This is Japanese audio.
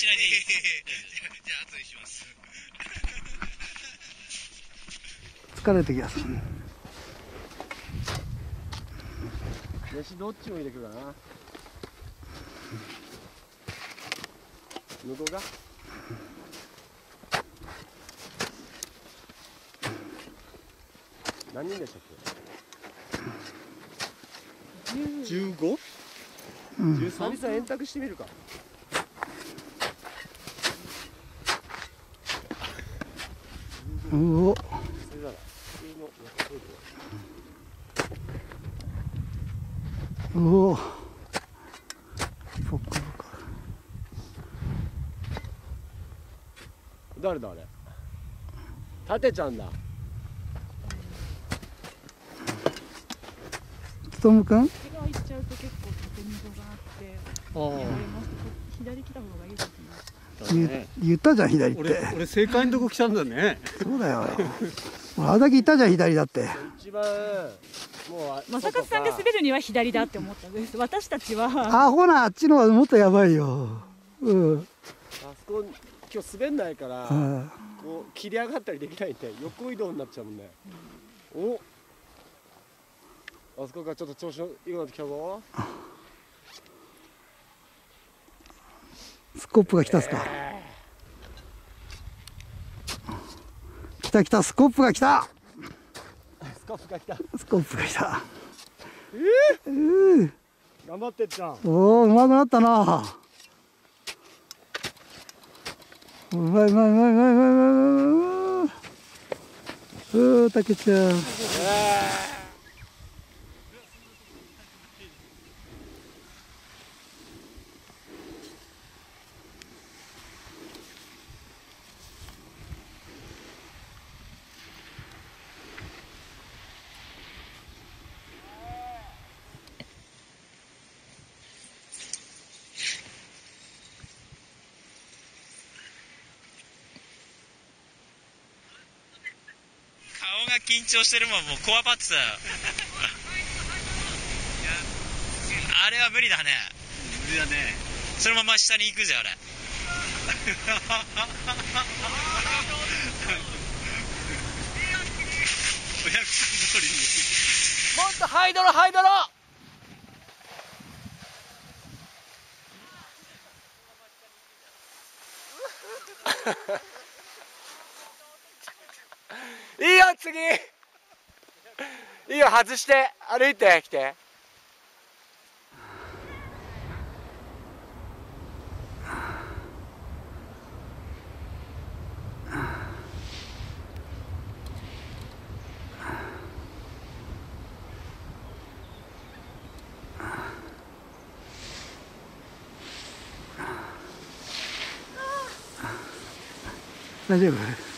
しないでいい。じゃあ、後にします。疲れてきます飯どっちを入れてくかな。向こうが何人でしたっけ？15? うん13久々円卓してみるか。うお。そお誰だあれ？タテちゃんだ。つとむくん手が行っちゃうと結構縦溝があってあ左来た方がいいですね。言言ったじゃん左って。俺俺正解のとこ来たんだね。そうだよ。俺 あれだけ言ったじゃん左だって。一番もうあ正勝さんが滑るには左だって思ったんです。私たちは。アホなあっちのはもっとやばいよ。うん。あそこ今日滑んないからうん。こう切り上がったりできないんで横移動になっちゃうもんね、お。あそこからちょっと調子のいいなってきたぞスコップが来たっすか来た来たスコップが来た。スカッフが来た。スコップが来た。頑張ってっちゃん。おおうまくなったな。うまいうまいうまいうまいうまいうまいううーたけちゃんが緊張してるもん、もうこわばってたよ。いやあれは無理だね。無理だねそのまま下に行くぜ、あれ。お約束通りにもっとハイドロハイドロ いいよ次。いいよ外して。歩いてきて。大丈夫？